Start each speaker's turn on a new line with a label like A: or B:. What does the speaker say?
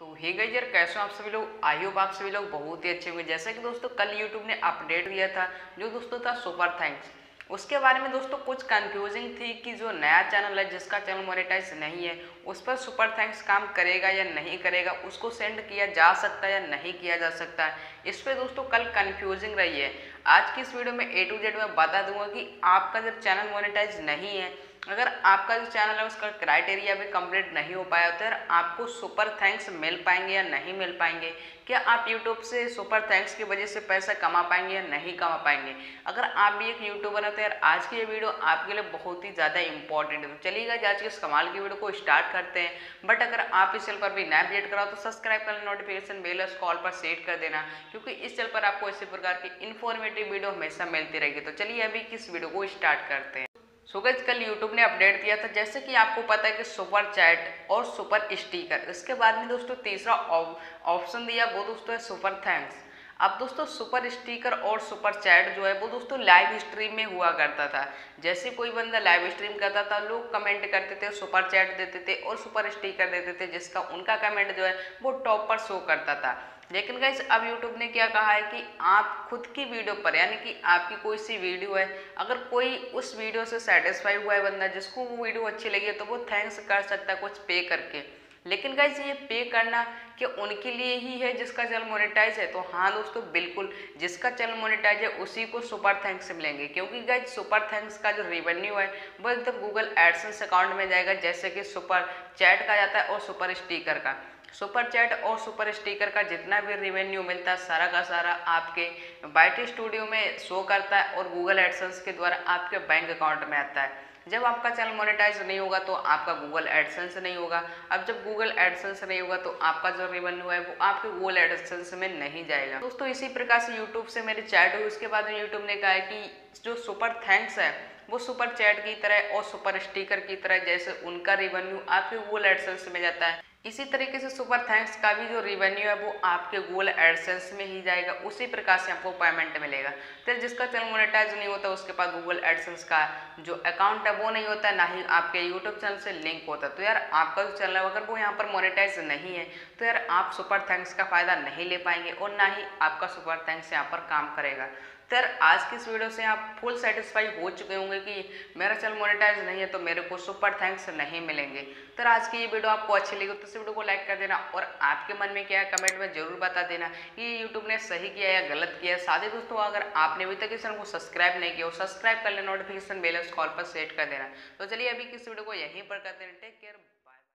A: तो हे गई यार कैसे हो आप सभी लोग? आई होप आप सभी लोग बहुत ही अच्छे होंगे। जैसे कि दोस्तों, कल यूट्यूब ने अपडेट दिया था, जो दोस्तों था सुपर थैंक्स उसके बारे में दोस्तों कुछ कंफ्यूजिंग थी कि जो नया चैनल है, जिसका चैनल मोनेटाइज नहीं है, उस पर सुपर थैंक्स काम करेगा या नहीं करेगा, उसको सेंड किया जा सकता है या नहीं किया जा सकता है, इस पर दोस्तों कल कंफ्यूजिंग रही है। आज की इस वीडियो में ए टू जेड में बता दूँगा कि आपका जब चैनल मोनेटाइज नहीं है अगर आपका जो चैनल है उसका क्राइटेरिया भी कंप्लीट नहीं हो पाया तो आपको सुपर थैंक्स मिल पाएँगे या नहीं मिल पाएँगे? क्या आप यूट्यूब से सुपर थैंक्स की वजह से पैसा कमा पाएँगे या नहीं कमा पाएँगे? अगर आप भी एक यूट्यूबर हैं तो यार आज की ये वीडियो आपके लिए बहुत ही ज़्यादा इंपॉर्टेंट है। तो चलिएगा आज के इस कमाल की वीडियो को स्टार्ट करते हैं। बट अगर आप इस चैनल पर भी नया अपडेट कराओ तो सब्सक्राइब कर नोटिफिकेशन बेल और कॉल पर सेट कर देना। क्योंकि इस चैनल पर आपको इसी प्रकार की इन्फॉर्मेटिव वीडियो हमेशा मिलती रहेगी। तो चलिए अभी किस वीडियो को स्टार्ट करते हैं। सो गज कल यूट्यूब ने अपडेट दिया था, जैसे कि आपको पता है कि सुपर चैट और सुपर स्टिकर। इसके बाद में दोस्तों तीसरा ऑप्शन दिया, वो दोस्तों है सुपर थैंक्स। अब दोस्तों सुपर स्टिकर और सुपर चैट जो है, वो दोस्तों लाइव स्ट्रीम में हुआ करता था। जैसे कोई बंदा लाइव स्ट्रीम करता था, लोग कमेंट करते थे, सुपर चैट देते थे और सुपर स्टिकर देते थे, जिसका उनका कमेंट जो है, वो टॉप पर शो करता था। लेकिन गाइस अब यूट्यूब ने क्या कहा है कि आप खुद की वीडियो पर, यानी कि आपकी कोई सी वीडियो है, अगर कोई उस वीडियो से सेटिस्फाई हुआ है बंदा, जिसको वो वीडियो अच्छी लगी है तो वो थैंक्स कर सकता है कुछ पे करके। लेकिन गाइज़ ये पे करना कि उनके लिए ही है जिसका चैनल मोनेटाइज है तो हाँ दोस्तों, बिल्कुल, जिसका चैनल मोनेटाइज है, उसी को सुपर थैंक्स मिलेंगे। क्योंकि गाइज़ सुपर थैंक्स का जो रेवेन्यू है, वो एकदम गूगल एडसेंस अकाउंट में जाएगा, जैसे कि सुपर चैट का जाता है और सुपर स्टीकर का। सुपर चैट और सुपर स्टिकर का जितना भी रिवेन्यू मिलता है, सारा का सारा आपके बाइटी स्टूडियो में शो करता है और गूगल एडसेंस के द्वारा आपके बैंक अकाउंट में आता है। जब आपका चैनल मोनेटाइज नहीं होगा तो आपका गूगल एडसेंस नहीं होगा। अब जब गूगल एडसेंस नहीं होगा तो आपका जो रिवेन्यू है वो आपके गूगल एडसेंस में नहीं जाएगा। दोस्तों, इसी प्रकार से यूट्यूब से मेरी चैट हुई। उसके बाद यूट्यूब ने कहा है कि जो सुपर थैंक्स है वो सुपर चैट की तरह और सुपर स्टिकर की तरह जैसे उनका रिवेन्यू आपके गूगल एडसेंस में जाता है। इसी तरीके से सुपर थैंक्स का भी जो रिवेन्यू है वो आपके गूगल एडसेंस में ही जाएगा। उसी प्रकार से आपको पेमेंट मिलेगा। तो जिसका चैनल मोनेटाइज नहीं होता, उसके पास गूगल एडसेंस का जो अकाउंट है वो नहीं होता, ना ही आपके यूट्यूब चैनल से लिंक होता। तो यार आपका जो चैनल अगर वो यहाँ पर मोनेटाइज नहीं है तो यार आप सुपर थैंक्स का फ़ायदा नहीं ले पाएँगे और ना ही आपका सुपर थैंक्स यहाँ पर काम करेगा। सर आज की इस वीडियो से आप फुल सेटिस्फाई हो चुके होंगे कि मेरा चैनल मोनेटाइज नहीं है तो मेरे को सुपर थैंक्स नहीं मिलेंगे। तो आज की ये वीडियो आपको अच्छी लगी तो इस वीडियो को लाइक कर देना और आपके मन में क्या है कमेंट में ज़रूर बता देना कि यूट्यूब ने सही किया या गलत किया साथ ही दोस्तों, अगर आपने अभी तक इस चैनल को सब्सक्राइब नहीं किया सब्सक्राइब कर लेना नोटिफिकेशन बेल कॉल पर सेट कर देना। तो चलिए अभी किस वीडियो को यहीं पर कर देना टेक केयर